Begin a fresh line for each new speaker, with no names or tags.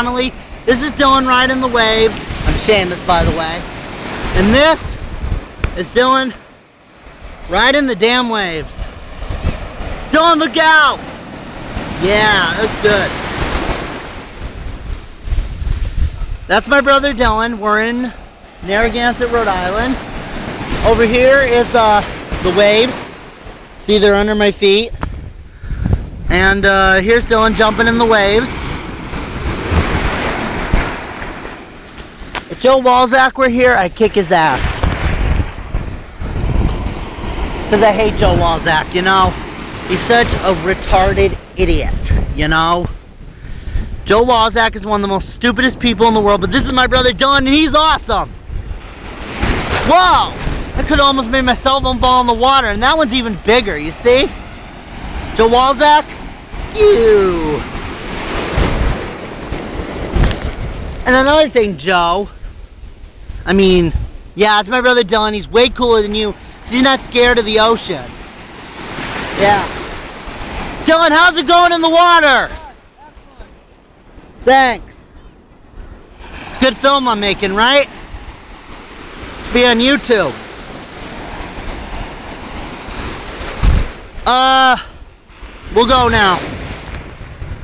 Connolly. This is Dylan riding the waves. I'm Seamus, by the way. And this is Dylan riding the damn waves. Dylan, look out! Yeah, that's good. That's my brother Dylan. We're in Narragansett, Rhode Island. Over here is uh, the waves. See, they're under my feet. And uh, here's Dylan jumping in the waves. Joe Walzak were here, I'd kick his ass. Because I hate Joe Walzak, you know? He's such a retarded idiot, you know? Joe Walzak is one of the most stupidest people in the world, but this is my brother John, and he's awesome! Whoa! I could almost made my cell phone fall in the water, and that one's even bigger, you see? Joe Walzak, you! And another thing, Joe, I mean, yeah, it's my brother Dylan. He's way cooler than you. He's not scared of the ocean. Yeah. Dylan, how's it going in the water? Thanks. Good film I'm making, right? Be on YouTube. Uh, we'll go now.